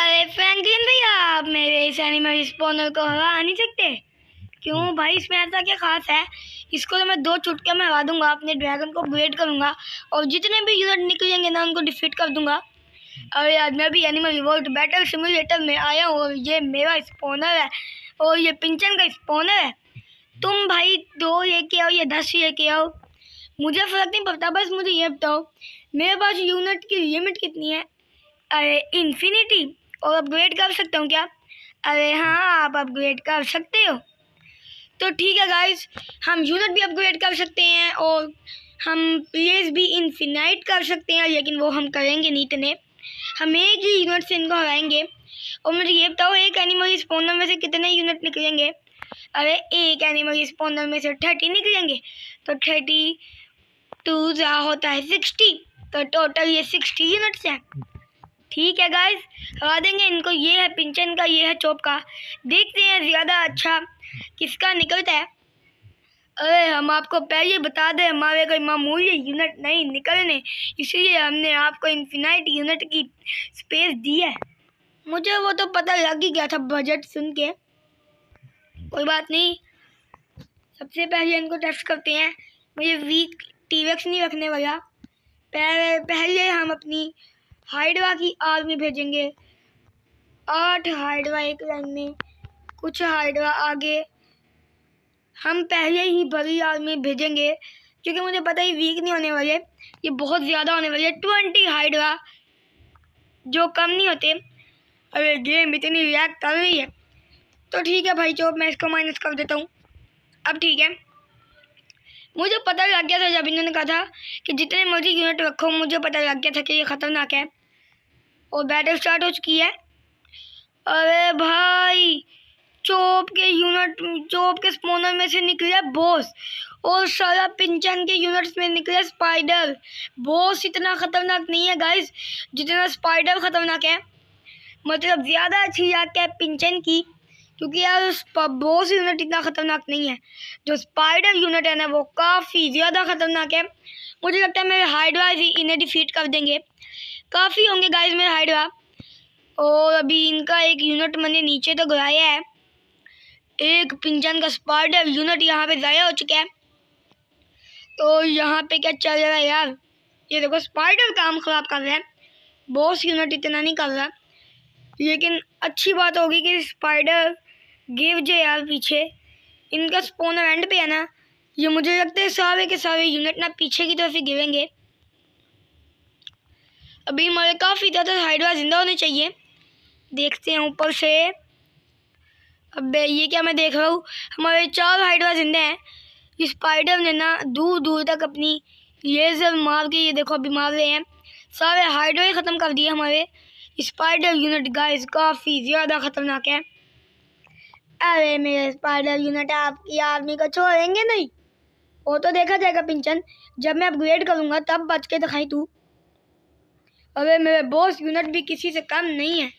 अरे फ्रैंकलिन भैया आप मेरे इस एनिमल स्पॉनर को हरा नहीं सकते। क्यों भाई, इसमें ऐसा क्या खास है? इसको तो मैं दो चुटके में हरा दूँगा, अपने ड्रैगन को अपग्रेड करूँगा, और जितने भी यूनिट निकलेंगे ना, उनको डिफीट कर दूँगा। अरे यार, मैं भी एनिमल रिवोल्ट बैटल सिमुलेटर में आया हूँ, और ये मेरा स्पॉनर है, और ये पिंचन का स्पॉनर है। तुम भाई दो लेके आओ, या दस लेके आओ। मुझे फ़र्क नहीं पड़ता बस मुझे ये बताओ, मेरे पास यूनिट की लिमिट कितनी है? अरे इन्फिनिटी और अपग्रेड कर सकता हूँ क्या? अरे हाँ आप अपग्रेड कर सकते हो। तो ठीक है गाइस हम यूनिट भी अपग्रेड कर सकते हैं और हम प्लेस भी इनफिनाइट कर सकते हैं, लेकिन वो हम करेंगे नहीं इतने। हम एक ही यूनिट से इनको हराएँगे। और मुझे ये बताओ, एक एनिमल स्पॉनर में से कितने यूनिट निकलेंगे? अरे एक एनिमल स्पॉनर में से थर्टी निकलेंगे। तो थर्टी टू जा होता है सिक्सटी तो टोटल ये सिक्सटी यूनिट्स हैं। ठीक है गाइस हरा देंगे इनको. ये है पिंचन का, ये है चौप का. देखते हैं ज़्यादा अच्छा किसका निकलता है. अरे, हम आपको पहले बता दें, हमारे कोई मामूली यूनिट नहीं निकलने. इसलिए हमने आपको इन्फिनाइट यूनिट की स्पेस दी है. मुझे वो तो पता लग ही गया था बजट सुन के. कोई बात नहीं. सबसे पहले इनको टेस्ट करते हैं. मुझे वीक टीवेक्स नहीं रखने वाला. पहले पहले हम अपनी हाइडवा की आर्मी भेजेंगे। आठ हाइडवा एक लाइन में, कुछ हाइडवा आगे। हम पहले ही बड़ी आर्मी भेजेंगे, क्योंकि मुझे पता ही वीक नहीं होने वाले ये बहुत ज़्यादा होने वाले ट्वेंटी हाइडवा, जो कम नहीं होते। अरे गेम इतनी रिएक्ट कर रही है। तो ठीक है भाई चो मैं इसको माइनस कर देता हूँ। अब ठीक है। मुझे पता लग गया था जब इन्होंने कहा था कि जितने मर्ज़ी यूनिट रखो, मुझे पता लग गया था कि ये ख़तरनाक है। और बैटल स्टार्ट हो चुकी है। अरे भाई, चोप के यूनिट चोप के स्पोनर में से निकले बॉस और सारा पिंचन के यूनिट्स में निकले स्पाइडर बॉस इतना ख़तरनाक नहीं है गाइस जितना स्पाइडर ख़तरनाक है। मतलब ज़्यादा अच्छी जाके है पिंचन की, क्योंकि यार बॉस यूनिट इतना ख़तरनाक नहीं है। जो स्पाइडर यूनिट है ना, वो काफ़ी ज़्यादा ख़तरनाक है। मुझे लगता है मेरे हाइडवा इन्हें डिफीट कर देंगे। काफ़ी होंगे गाइस मेरे हाइडवा और अभी इनका एक यूनिट मैंने नीचे तो घुराया है। एक पिंजन का स्पाइडर यूनिट यहाँ पे ज़ाया हो चुका है। तो यहाँ पे क्या चल रहा है यार? ये देखो स्पाइडर काम ख़राब कर रहा है। बॉस यूनिट इतना नहीं कर रहा। लेकिन अच्छी बात होगी कि स्पाइडर गिव जो यार पीछे। इनका स्पोनर एंड पे है ना। ये मुझे लगता है सारे के सारे यूनिट ना पीछे की तरफ़ ही गिरेंगे। अभी हमारे काफ़ी ज़्यादा हाइड्रा ज़िंदा होने चाहिए। देखते हैं ऊपर से। अब ये क्या मैं देख रहा हूँ? हमारे चार हाइडवा जिंदे हैं। स्पाइडर ने ना दूर दूर तक अपनी लेज़र मार के ये देखो, अभी मार रहे हैं। सारे हाइडवा ही ख़त्म कर दिए हमारे। स्पाइडर यूनिट गाइस काफ़ी ज़्यादा ख़तरनाक है। अरे, मेरे स्पाइडर यूनिट आपकी आर्मी को छोड़ेंगे नहीं? वो तो देखा जाएगा, पिंचन। जब मैं अपग्रेड करूँगा, तब बच के दिखाई तू। अरे मेरे बॉस यूनिट भी किसी से कम नहीं है।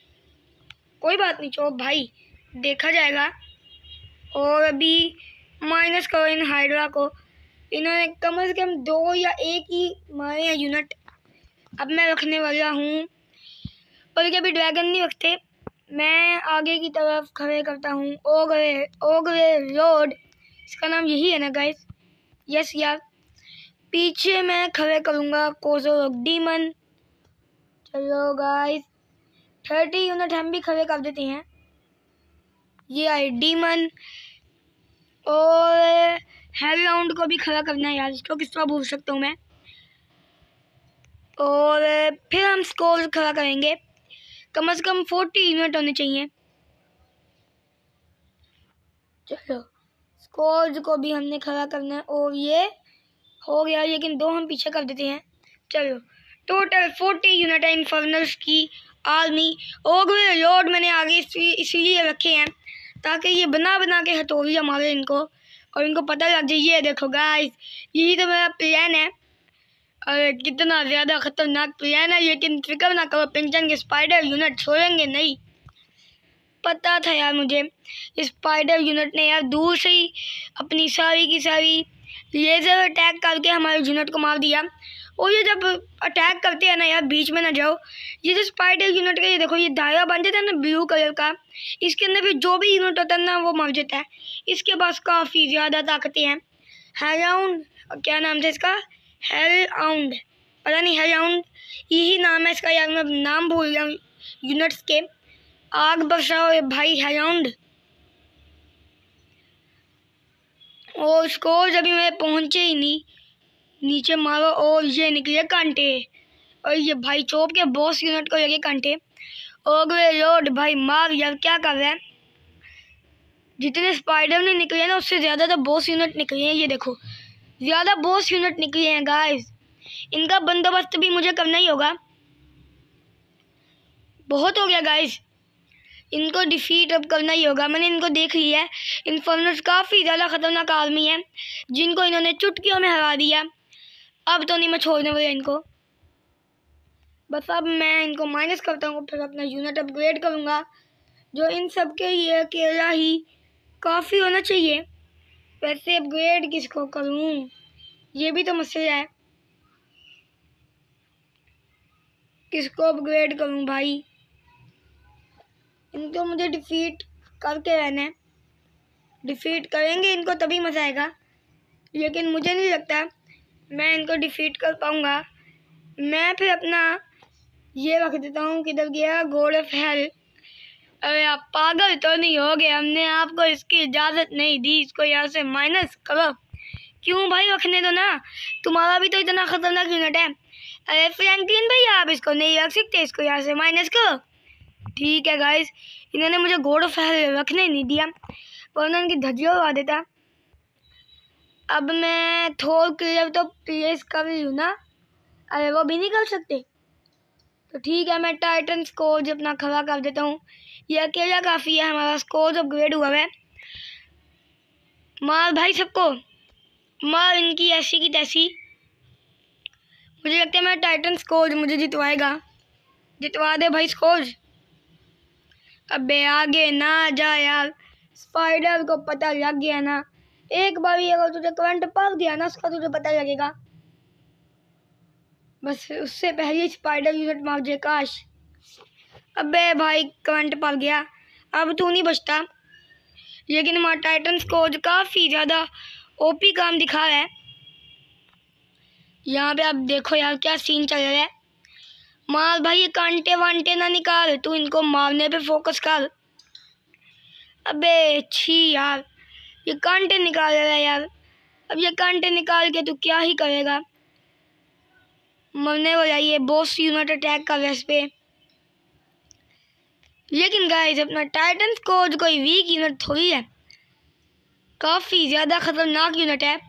कोई बात नहीं चो भाई, देखा जाएगा। और अभी माइनस करो इन हाइड्रा को। इन्होंने कम से कम दो या एक ही मारे हैं यूनिट अब मैं रखने वाला हूँ। पर अभी ड्रैगन नहीं रखते। मैं आगे की तरफ़ खड़े करता हूँ। ओगरे ओगरे रोड इसका नाम यही है ना गाइस यस यार। पीछे मैं खड़े करूँगा, कोजो डीमन चलो गाइस थर्टी यूनिट हम भी खड़े कर देते हैं। ये आई डीमन और हेल राउंड को भी खड़ा करना है यार किस तरह भूल सकता हूँ मैं। और फिर हम स्कोर खड़ा करेंगे। कम से कम फोर्टी यूनिट होने चाहिए। चलो स्कोर को भी हमने खड़ा करना है। और ये हो गया, लेकिन दो हम पीछे कर देते हैं। चलो। टोटल फोर्टी यूनिट इन्फर्नर्स की, आर्मी। और लोड मैंने आगे इसलिए रखे हैं, ताकि ये बना बना के हथौड़ियाँ मारे इनको। और इनको पता लग जाए, ये देखो गाइस यही तो मेरा प्लान है। और कितना ज़्यादा ख़तरनाक प्लान है, लेकिन फ़िक्र ना करो पेंशन के स्पाइडर यूनिट छोड़ेंगे नहीं। पता था यार मुझे स्पाइडर यूनिट ने यार दूर से ही अपनी सारी की सारी लेज़र अटैक करके हमारे यूनिट को मार दिया। और ये जब अटैक करते हैं ना यार, बीच में ना जाओ। ये जो स्पाइडर यूनिट का, ये देखो, ये दायरा बन जाता है ना ब्लू कलर का। इसके अंदर भी जो भी यूनिट होता है ना, वो मर जाता है। इसके पास काफ़ी ज़्यादा ताकतें हैं। हेराउंड क्या नाम था इसका? हेराउंड पता नहीं हेराउंड यही नाम है इसका, यार, मैं नाम भूल गया यूनिट्स के। आग बरसाओ भाई हेराउंड और उसको जब मैं पहुँचे ही नहीं नीचे मारो और ये निकले कांटे। और ये भाई चौप के बॉस यूनिट को लगे कांटे। और वे रोड भाई मार यार, क्या कर रहे हैं? जितने स्पाइडर ने निकले ना, उससे ज़्यादा तो बॉस यूनिट निकले हैं, ये देखो। ज़्यादा बॉस यूनिट निकले हैं गाइस इनका बंदोबस्त भी मुझे करना ही होगा। बहुत हो गया गाइस इनको डिफीट अब करना ही होगा। मैंने इनको देख लिया है। इन्फॉर्मर्स काफ़ी ज़्यादा ख़तरनाक आदमी है, जिनको इन्होंने चुटकियों में हरा दिया। अब तो नहीं, मैं छोड़ने वाला इनको। बस अब मैं इनको माइनस करता हूँ, फिर अपना यूनिट अपग्रेड करूँगा, जो इन सब के लिए अकेला ही काफ़ी होना चाहिए। वैसे अपग्रेड किसको करूँ? ये भी तो मसला है। किसको अपग्रेड करूँ भाई? इनको मुझे डिफीट करके रहना है। डिफीट करेंगे इनको तभी मज़ा आएगा। लेकिन मुझे नहीं लगता मैं इनको डिफीट कर पाऊँगा। मैं फिर अपना ये रख देता हूँ किधर गया गोड ऑफ़ हेल अरे आप पागल तो नहीं हो गए, हमने आपको इसकी इजाज़त नहीं दी, इसको यहाँ से माइनस करो। क्यों भाई रखने दो ना? तुम्हारा भी तो इतना ख़तरनाक यूनिट है। अरे फ्रैंकलिन भाई आप इसको नहीं रख सकते, इसको यहाँ से माइनस करो। ठीक है गाइस इन्होंने मुझे गोड ऑफ़ हेल रखने नहीं दिया वरना इनकी धज्जियाँ उड़ा देता। अब मैं थोड़ क्लियर तो प्लेस कर रही हूँ ना। अरे, वो भी नहीं कर सकते? तो ठीक है, मैं टाइटन स्कोर अपना खड़ा कर देता हूँ। ये अकेला काफ़ी है, हमारा स्कोर अपग्रेड हुआ है। मार भाई सबको। मार इनकी ऐसी की तैसी। मुझे लगता है मैं टाइटन स्कोर मुझे जितवाएगा। जितवा दे भाई स्कोर अबे, आगे ना जा यार। स्पाइडर को पता लग गया ना। एक बार भी अगर तुझे करंट पक गया ना, उसका तुझे पता लगेगा। बस उससे पहले स्पाइडर यूनिट मार जाए काश। अबे भाई करंट पक गया। अब तू नहीं बचता। लेकिन हमारा टाइटन स्कोर काफ़ी ज़्यादा ओपी काम दिखा रहा है। यहाँ पे आप देखो यार, क्या सीन चल रहा है। मार भाई, ये कांटे वांटे ना निकाल। तू इनको मारने पे फोकस कर। अबे, छी यार। ये कांटे निकाल रहा है यार। अब ये कांटे निकाल के तू क्या ही करेगा? मरने वाला ये बॉस यूनिट अटैक कर इस पे। लेकिन गाइस अपना टाइटन कोच कोई वीक यूनिट थोड़ी है। काफ़ी ज़्यादा ख़तरनाक यूनिट है।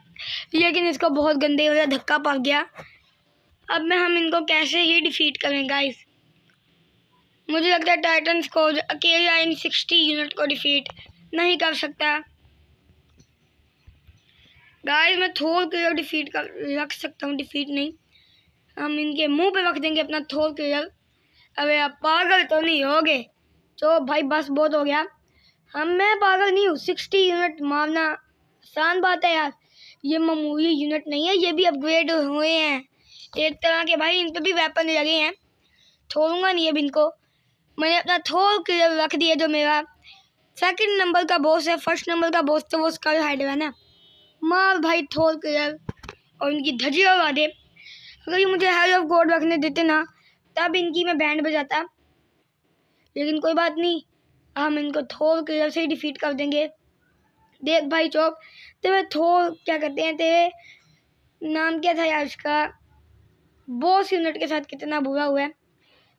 लेकिन इसको बहुत गंदे वाला धक्का पड़ गया। अब मैं, हम इनको कैसे ही डिफीट करें गाइस मुझे लगता है टाइटन कोच अकेला इन सिक्सटी यूनिट को डिफीट नहीं कर सकता। गाइस मैं थोर क्लियर डिफीट कर, रख सकता हूँ डिफीट नहीं। हम इनके मुँह पे रख देंगे अपना थोर क्लियर अरे आप पागल तो नहीं हो गए तो भाई, बस बहुत हो गया। हम, मैं पागल नहीं हूँ सिक्सटी यूनिट मारना आसान बात है यार। ये मामूली यूनिट नहीं है, ये भी अपग्रेड हुए हैं। एक तरह के भाई इन पर भी वेपन लगे हैं। छोड़ूँगा नहीं अब इनको। मैंने अपना थोर क्लियर रख दिया जो मेरा सेकंड नंबर का बॉस है फ़र्स्ट नंबर का बॉस तो वो स्कल हाइड है ना। मार भाई थोल के यार, और इनकी धजी उड़ा दे। अगर ये मुझे हेल ऑफ़ गॉड रखने देते ना, तब इनकी मैं बैंड बजाता। लेकिन कोई बात नहीं, हम इनको थोल के यार से ही डिफीट कर देंगे। देख भाई चौक, तेरे थोल क्या कहते हैं? तेरे नाम क्या था यार उसका बॉस यूनिट के साथ कितना बुरा हुआ है।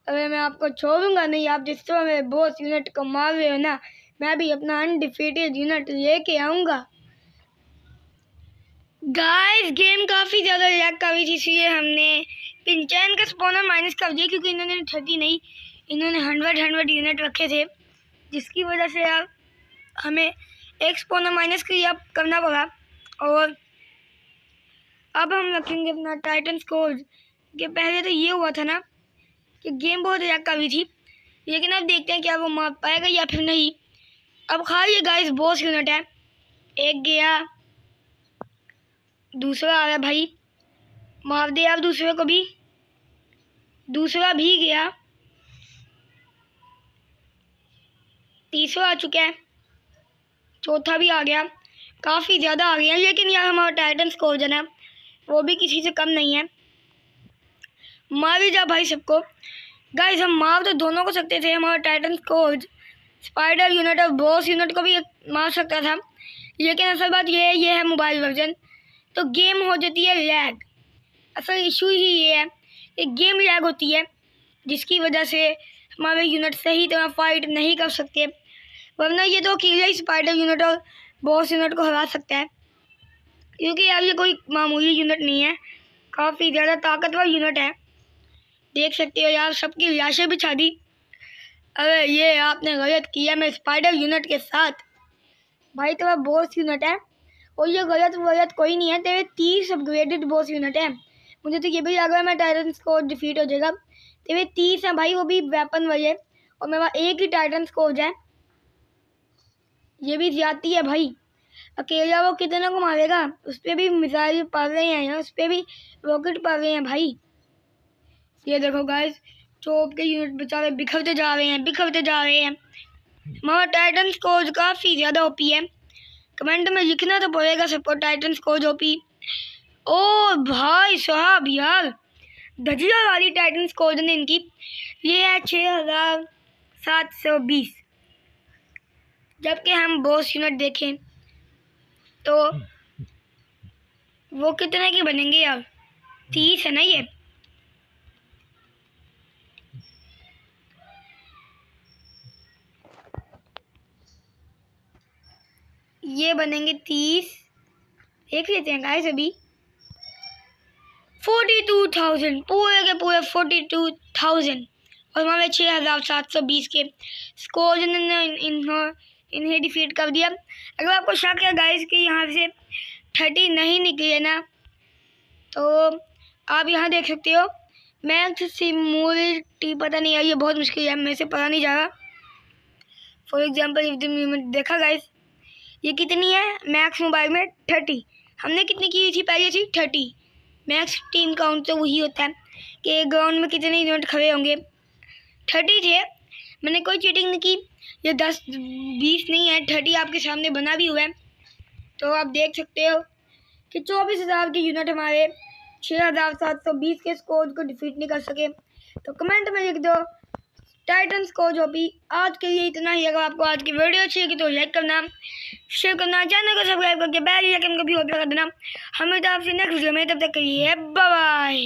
अगर मैं आपको छोड़ूँगा नहीं, आप जिस तरह मेरे बॉस यूनिट को मार रहे हो ना, मैं भी अपना अनडिफीटेड यूनिट लेके आऊँगा। गाइस गेम काफ़ी ज़्यादा लैग कर रही थी, इसलिए हमने पिंचैन का स्पॉनर माइनस कर दिया, क्योंकि इन्होंने थर्टी नहीं, इन्होंने हंड्रेड हंड्रेड यूनिट रखे थे, जिसकी वजह से यार हमें एक स्पॉनर माइनस किया करना पड़ा, और अब हम रखेंगे अपना टाइटन स्कोर कि पहले तो ये हुआ था ना, कि गेम बहुत लैग कर रही थी, लेकिन अब देखते हैं क्या वो मार पाएगा या फिर नहीं। अब खाली गाइस बॉस यूनिट है, एक गया दूसरा आ रहा भाई। मार दे आप दूसरे को भी दूसरा भी गया। तीसरा आ चुका है। चौथा भी आ गया। काफ़ी ज़्यादा आ गया लेकिन यार हमारा टाइटन स्कोजन है। वो भी किसी से कम नहीं है। मार भी जा भाई सबको। गाइस हम मार तो दोनों को सकते थे। हमारा टाइटन स्कोज स्पाइडर यूनिट और बॉस यूनिट को भी मार सकता था। लेकिन असल बात ये है ये है मोबाइल वर्जन तो गेम हो जाती है लैग। असल इशू ही ये है कि गेम लैग होती है, जिसकी वजह से हमारे यूनिट सही तरह फाइट नहीं कर सकते। वरना ये तो अकेले ही स्पाइडर यूनिट और बॉस यूनिट को हरा सकता है। क्योंकि यार ये कोई मामूली यूनिट नहीं है, काफ़ी ज़्यादा ताकतवर यूनिट है। देख सकते हो यार, सबकी लाशें बिछा दी। अरे, ये आपने गलत किया, मैं स्पाइडर यूनिट के साथ। भाई तो वह बॉस यूनिट है। और ये गलत वलत कोई नहीं है, तेरे तीस अपग्रेडेड बॉस यूनिट है। मुझे तो ये भी लग रहा है, मैं टाइटन को डिफीट हो जाएगा। तेरे तीस हैं भाई, वो भी वेपन वाले। और मेरे मेरा एक ही टाइटन को हो जाए। ये भी ज़्यादा है भाई। अकेला वो कितने को मारेगा? उस पर भी मिसाइल पड़ रहे हैं उस पर भी रॉकेट पड़ रहे हैं भाई। ये देखो गाइस चोप के यूनिट बेचारे बिखरते जा रहे हैं, बिखरते जा रहे हैं। हमारा टाइटन स्कोर काफ़ी ज़्यादा ओपी है। कमेंट में लिखना तो पड़ेगा सबको टाइटन स्कोर ओपी ओ भाई साहब यार धजिया वाली टाइटन स्कोर ने इनकी ये है छः हज़ार सात सौ बीस। जबकि हम बॉस यूनिट देखें तो वो कितने के बनेंगे यार? तीस है ना ये? ये बनेंगे तीस। देख लेते हैं गाइस अभी। फोर्टी टू थाउज़ेंड पूरे के पूरे फोर्टी टू थाउज़ेंड और हमारे छः हज़ार सात सौ बीस के। स्कोर जिन्होंने इन्हें डिफीट कर दिया। अगर आपको शक है गाइस कि यहाँ से थर्टी नहीं निकले ना तो आप यहाँ देख सकते हो। मैक्स सिमोलिटी पता नहीं है, ये बहुत मुश्किल है, मेरे से पता नहीं जा रहा। फॉर एग्ज़ाम्पल इफ़ देखा गाइस ये कितनी है? मैक्स मोबाइल में थर्टी हमने कितनी की थी पहले थी थर्टी मैक्स टीम काउंट तो वही होता है कि ग्राउंड में कितने यूनिट खड़े होंगे। थर्टी थे। मैंने कोई चीटिंग नहीं की। ये दस, बीस नहीं है। थर्टी आपके सामने बना भी हुआ है। तो आप देख सकते हो कि चौबीस हज़ार के यूनिट हमारे छः हज़ार सात सौ बीस के स्कोर को डिफीट नहीं कर सके। तो कमेंट में लिख दो टाइटन्स को जो भी आज के लिए इतना ही, अगर आपको आज की वीडियो अच्छी लगी तो लाइक करना शेयर करना चैनल को सब्सक्राइब करके बैल आइकन को भी ऑन कर देना। हमें तो आपसे नेक्स्ट वीडियो में तब तक के लिए बाय